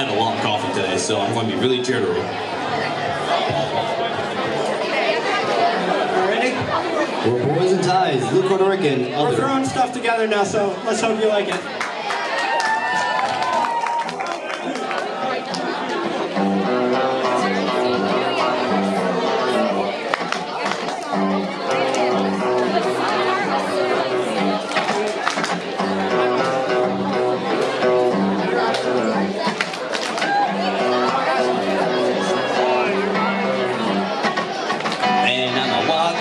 had a long coffee today, so I'm going to be really jittery. Ready? We're boys and ties, Luke Oregon, We're throwing stuff together now, so let's hope you like it.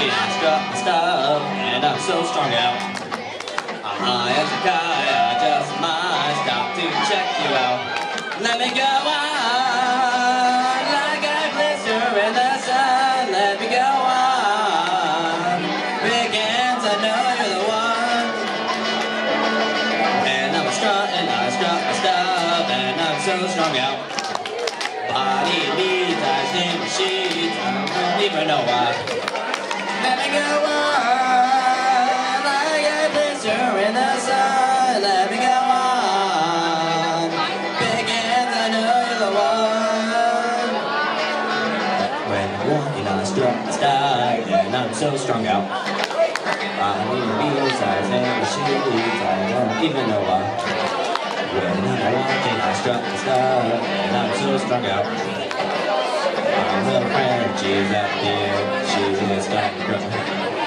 A walking, I struck stuff, and I'm so strung out. I'm high as a kite, I just might stop to check you out. Let me go on, like a blister in the sun. Let me go on, big I know you're the one. And I'm strutting, I struck my stuff, and I'm so strung out. Body needs in the sheets. I don't even know why. Let me go on like a in the sun. Let me go on. I know you're the one. When I and I'm so strung out. In the sheets. I don't even know why. When I'm walking, I struck the star, and I'm so strung out. Little friend, she's out there, she's in grow.